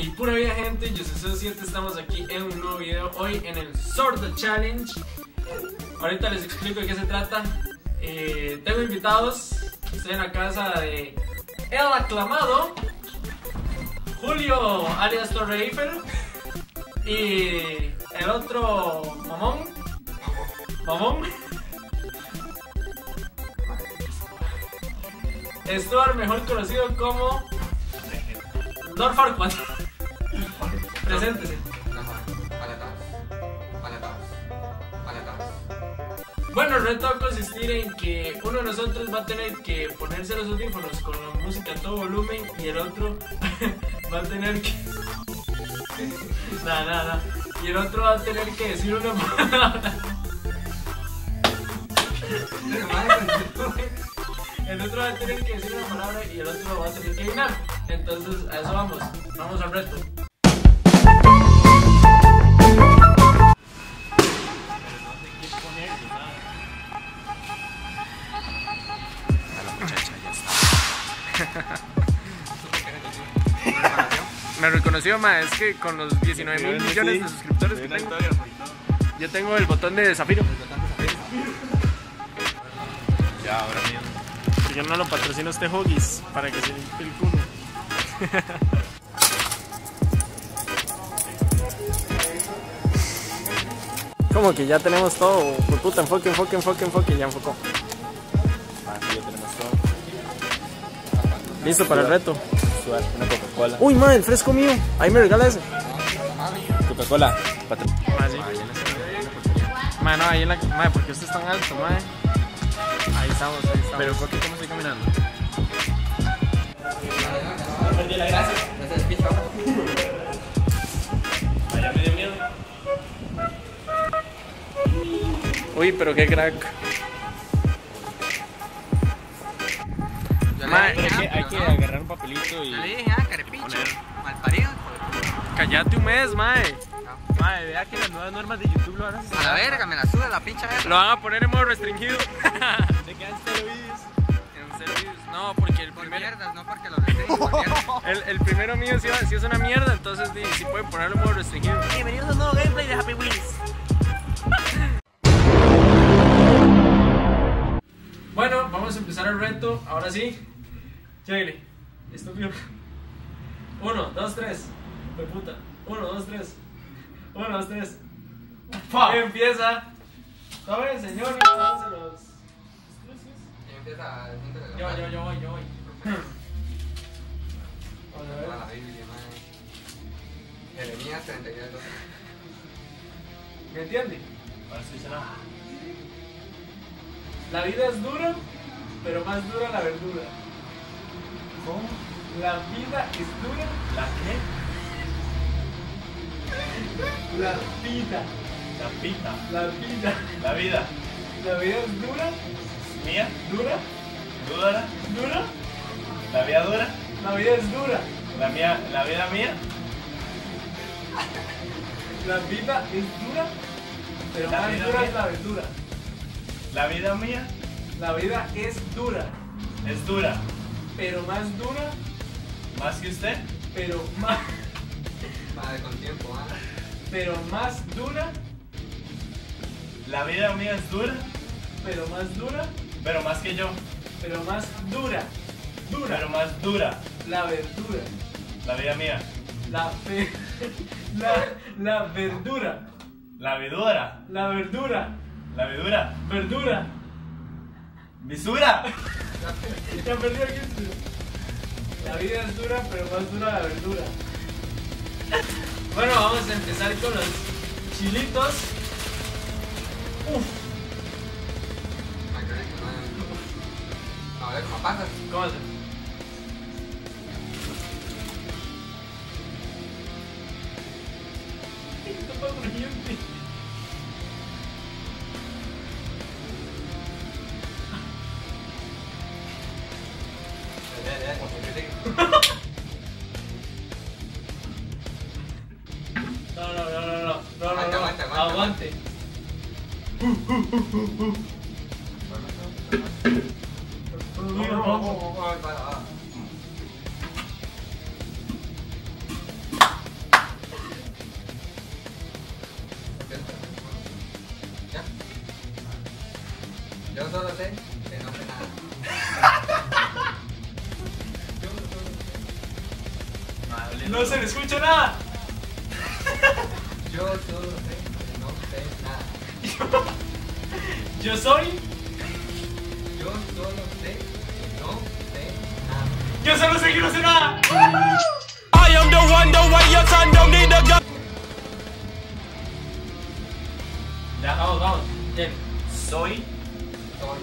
Y pura vida gente, yo soy 7 estamos aquí en un nuevo video Hoy en el Sword Challenge. Ahorita les explico de qué se trata. Eh, Tengo invitados Estoy en la casa de El aclamado Julio alias Torre Eiffel Y el otro Mamón. Mamón. Stuart mejor conocido como Lord Farquaad Preséntese. Bueno, el reto va a consistir en que uno de nosotros va a tener que ponerse los audífonos con la música a todo volumen y el otro va a tener que. nada, nada, nada. Y el otro va a tener que decir una palabra. el otro va a tener que decir una palabra y el otro va a tener que adivinar. Entonces, a eso vamos. Vamos al reto. Me reconoció, ma, es que con los 19 mil millones de suscriptores que tengo, yo tengo el botón de zafiro. Ya, ahora mío. ¿Por qué no lo patrocina este Hoggies para que se limpie el culo? Como que ya tenemos todo, por puta, enfoque, enfoque, enfoque, enfoque, ya enfocó. Así ya tenemos todo. Listo para el reto. Una Coca-Cola. Uy, ma, el fresco mío. Ahí me regala ese. Coca-Cola. patro- Ma, sí. Ma, no, ahí en la. Ma, porque usted es tan alto, ma. Ahí estamos, ahí estamos. Pero ¿por qué cómo estoy caminando? ya me dio miedo. Uy, pero qué crack. Ma, Hay que, hay que papelito y. Le dije, ah, carepicho, malparido. cállate un mes, mae. Mae, vea que las nuevas normas de YouTube lo van a A la verga, me la suda la pincha verga. Lo van a poner en modo restringido. Se quedan cero vídeos. En serio, no, porque el Por primer, mierdas, no porque lo restringo, el, el primero mío sí, sí es una mierda, entonces sí, sí pueden ponerlo en modo restringido. Bienvenidos a un nuevo gameplay de Happy Wheels. Bueno, vamos a empezar el reto, ahora sí. Lléguele, estúpido. Uno, dos, tres. De puta. Uno, dos, tres. Uno, dos, tres. Empieza. Tome, señor, vamos a los. Y empieza, empieza la Yo, yo, yo voy, yo voy. Vamos a ver. la Biblia, madre. Jeremías 32, 12. ¿Me entiende? Ahora sí será. La vida es dura, pero más dura la verdura. ¿Cómo? La vida es dura, ¿La qué? la vida, La pita. la vida. La vida. La vida es dura, ¿Mía? dura, ¿Dura? dura. ¿La vida dura? La vida es dura. ¿La mía? ¿La vida mía? La vida es dura, pero La más vida dura mía. es la verdura. ¿La vida mía? La vida es dura, Es dura. Pero más dura, ¿Más que usted? pero más, Madre, con tiempo, ah. pero más dura, ¿La vida mía es dura? pero más dura, Pero más que yo. pero más dura. Dura. Pero más dura. La verdura. La vida mía. La fe, la, la verdura. La vidura. La verdura. La vidura. Verdura. Visura. Ya perdí el título. La vida es dura, pero más dura la verdura. Bueno, vamos a empezar con los chilitos. Uf, Madre, qué rico, madre. A ver, ¿cómo pasas? ¿cómo se? Mira, vamos. Solo sé que no sé nada. Yo solo sé que no sé nada. I am the one, the way your son don't need a gun. Ya. Vamos, vamos. Bien. Soy. Soy.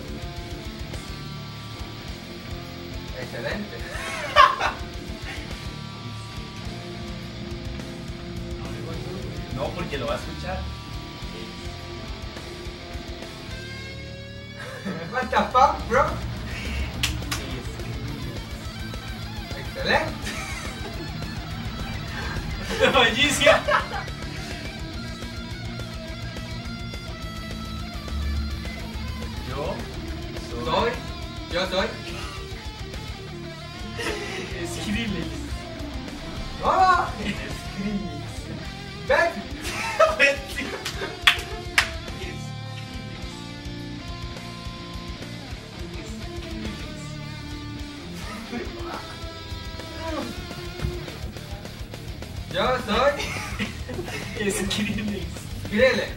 Excelente. No, porque lo va a escuchar. What the fuck, bro? Excelente. Fallicia. Yo soy. Skrillex. Skrillex.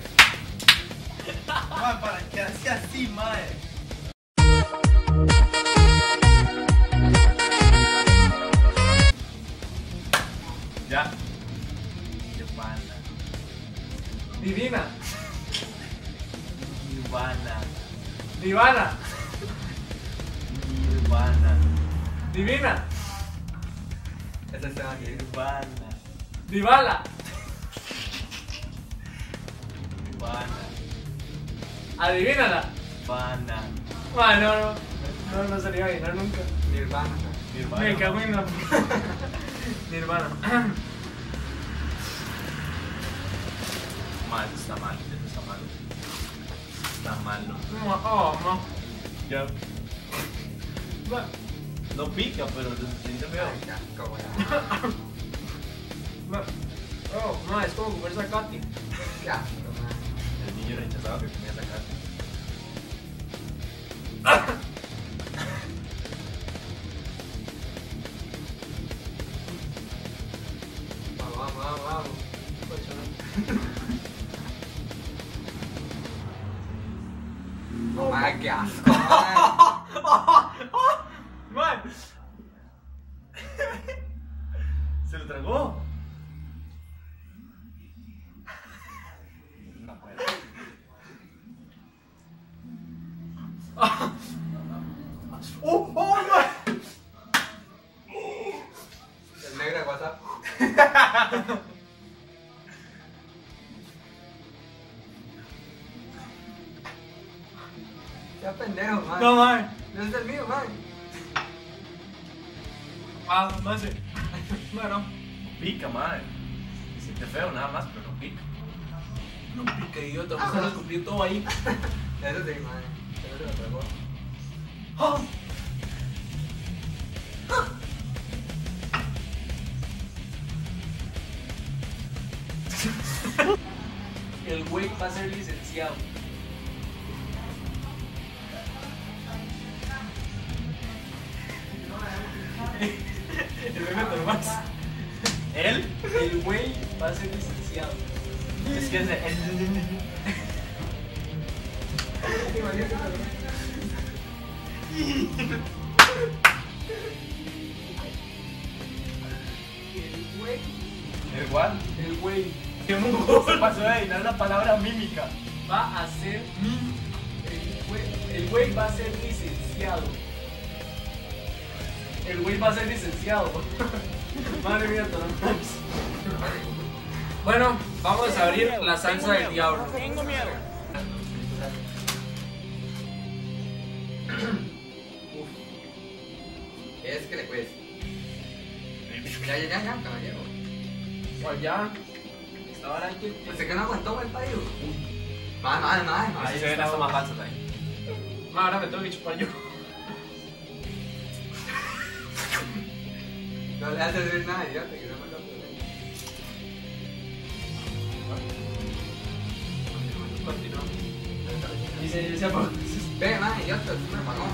Man, para que así así, mae. Ya. Nirvana. Divina. Nirvana. Divana. Nirvana. Divina. Se va aquí. Nirvana. Divala. Nirvana. Adivínala. Nirvana. Ah, no, no. No, no sería adivinar nunca. Nirvana. Nirvana. Me cago en la. Nirvana. Mal, está mal, está malo. Está malo. Oh, no. Ya. No pica, pero se siente feo. como comerse a Katy. Qué asco, man. El niño rechazado que comía sacar. Vamos, vamos, vamos, vamos. No, man, qué asco, man. Man. Ya pendejo, man. No, man. No es el mío, man. Ah, no sé. Bueno. Pica, madre. Se siente feo nada más, pero no pica. No pica, idiota. Vamos a descubrir todo ahí. Eso sí, man. Eso se lo tragó. Oh. El güey va a ser licenciado. El meme Tomás. ¿Él? El güey va a ser licenciado. Es que es de él. El güey. ¿El cual? El güey. ¿Qué se pasó de adivinar la palabra mímica? va a ser mi. El güey, el güey va a ser licenciado. El güey va a ser licenciado. Madre mía, Tomás. Bueno, vamos a abrir la salsa del diablo. Tengo miedo. Es que le cuesta. Ya, ya, ya, caballero. Pues ya. Esta hora hay que. Pensé que no aguantó el país. Man, man, man. Ahí se ven hasta más falsas ahí. Ahora me tengo que chupar yo. No le haces decir nada, idiota, que no me lo Continuó. Y se. Ve, más idiota, me apagó.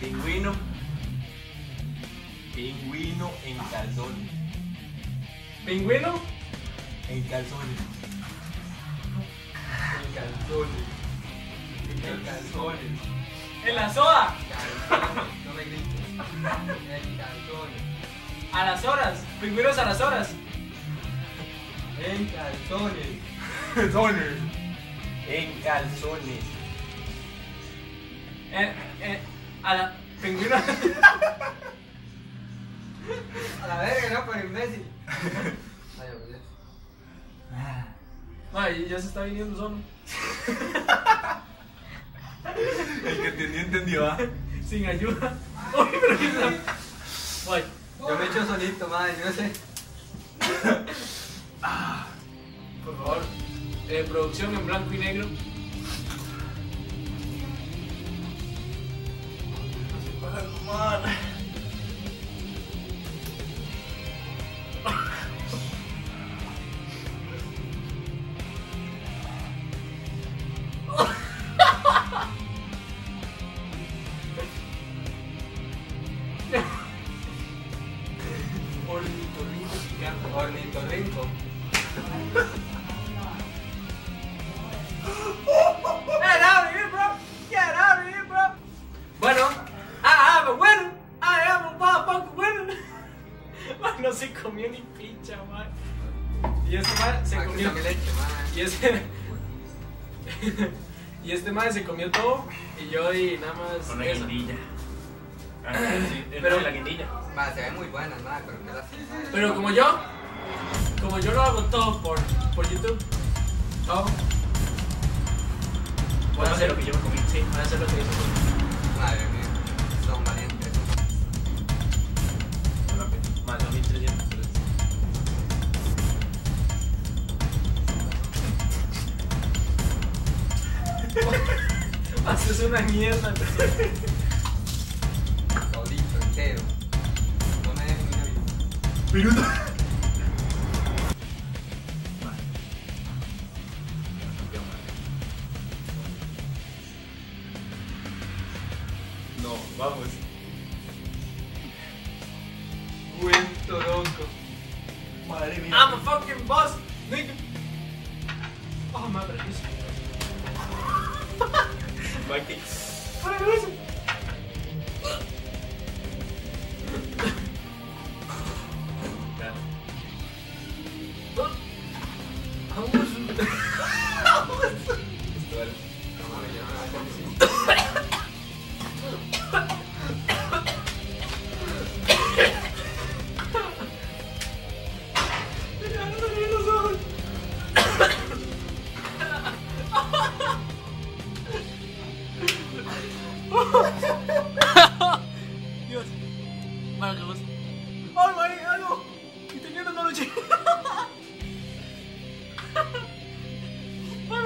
Pingüino. Pingüino en calzones. En calzones. En calzones. En la soda. Calzones, no me grites. En calzones. A las horas. Pingüinos a las horas. En calzones. Calzones. En calzones. En, en, a la. Pingüino. A la verga, no, por imbécil. Ay, Dios. Ay, ya se está viniendo solo. El que entendió, entendió, ¿ah? Sin ayuda. Pero qué Voy. Yo me echo solito, madre, yo no sé. Por favor. Eh, producción en blanco y negro. Ornitorrinco Y este. y este man se comió todo. Y yo y nada más. Una eso. guindilla. Ah, sí, Pero- la guindilla. Madre, se ven muy buenas, madre, pero qué lástima. madre. Pero como yo, como yo lo hago todo por, por YouTube, todo. Voy a hacer lo que yo me comí, sí, voy a hacer lo que hizo. Madre mía, Haces una mierda, pero- Todito, entero. No me dejes ni una vida. Minuto. No, vamos.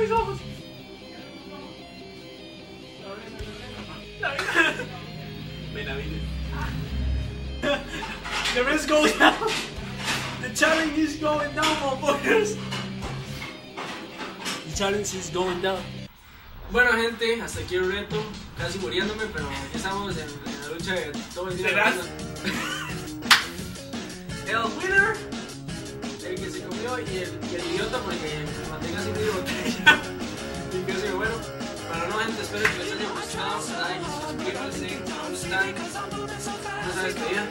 Mis ojos! Benavides. The risk goes down. The challenge is going down, motherfuckers. The challenge is going down. Bueno, gente, hasta aquí el reto. Casi muriéndome, pero aquí estamos en, en la lucha de todo el día. ¿Serás? El winner, y el, y el idiota porque me mantenga así medio botella. y que sí, bueno. Pero no, gente, espero que les haya gustado. Like, suscríbanse, ¿dónde están? ¿No sabes despedida?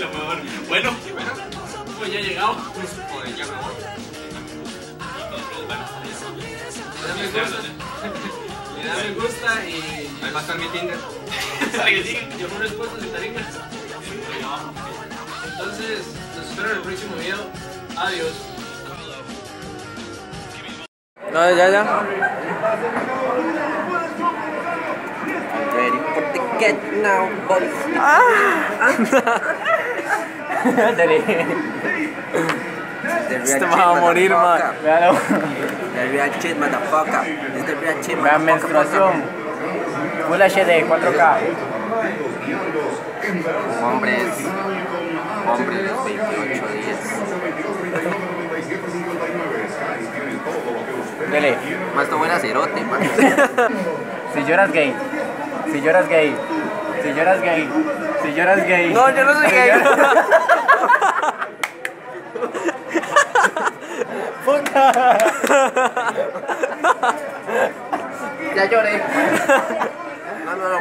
Lo mejor. Bueno. Pues ya he llegado. Joder, ya me voy. Le da me gusta. Le me gusta y. Ahí va a estar mi Tinder. Yo con respuestas y taringas. Entonces, los espero en el próximo video. Adiós. No, ya, ya. Ready for the get now, boys. Este va a morir, man. Véalo. The real shit, motherfucker. It's the real shit, Vean motherfucker. menstruación. Full HD, 4K. Hombres. Hombres, 28 días. Dele. Más tu buena cerote, man. Si lloras gay. Si lloras gay. Si lloras gay. Si lloras gay. No, yo no soy gay. lloras- Ya lloré. No, no, no.